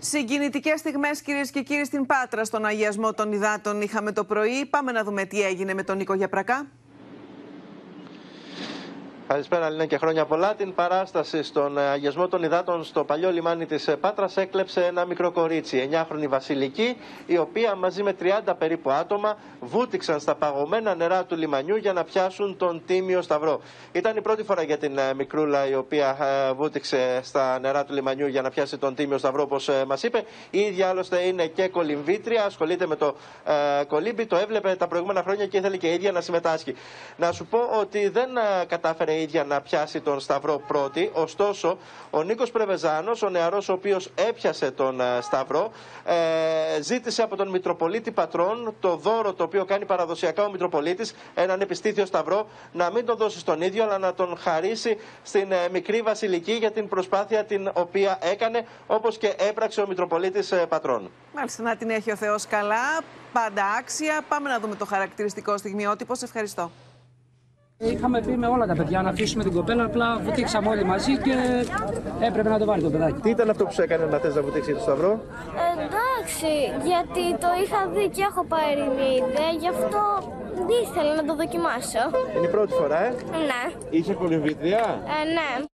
Συγκινητικές στιγμές, κυρίες και κύριοι, στην Πάτρα, στον αγιασμό των υδάτων είχαμε το πρωί. Πάμε να δούμε τι έγινε με τον Νίκο Γιαπρακά. Καλησπέρα, Λίνα, και χρόνια πολλά. Την παράσταση στον ε, αγιασμό των υδάτων στο παλιό λιμάνι της Πάτρας έκλεψε ένα μικρό κορίτσι, 9χρονη Βασιλική, η οποία μαζί με 30 περίπου άτομα βούτυξαν στα παγωμένα νερά του λιμανιού για να πιάσουν τον τίμιο σταυρό. Ήταν η πρώτη φορά για την ε, μικρούλα η οποία ε, βούτυξε στα νερά του λιμανιού για να πιάσει τον τίμιο σταυρό, όπως μας είπε. Η ίδια άλλωστε είναι και κολυμβήτρια, ασχολείται με το ε, κολύμπι, το έβλεπε τα προηγούμενα χρόνια και ήθελε και η ίδια να συμμετάσχει. Να σου πω ότι δεν κατάφερε η ίδια να πιάσει τον Σταυρό πρώτη. Ωστόσο, ο Νίκος Πρεβεζάνος, ο νεαρός ο οποίος έπιασε τον Σταυρό, ε, ζήτησε από τον Μητροπολίτη Πατρών το δώρο το οποίο κάνει παραδοσιακά ο Μητροπολίτης, έναν επιστήθιο Σταυρό, να μην τον δώσει στον ίδιο, αλλά να τον χαρίσει στην ε, μικρή Βασιλική για την προσπάθεια την οποία έκανε, όπως και έπραξε ο Μητροπολίτης Πατρών. Μάλιστα, να την έχει ο Θεός καλά. Πάντα άξια. Πάμε να δούμε το χαρακτηριστικό στιγμιότυπο. Σε ευχαριστώ. Είχαμε πει με όλα τα παιδιά να αφήσουμε την κοπέλα, απλά βουτήξαμε όλοι μαζί και έπρεπε να το βάλει το παιδάκι. Τι ήταν αυτό που σου έκανε να θες να βουτήξει το Σταυρό, Εντάξει, γιατί το είχα δει και έχω πάρει μια ιδέα, γι' αυτό ήθελα να το δοκιμάσω. Είναι η πρώτη φορά, ε; Ναι, Είχε κολυμβήτρια. ε, ναι.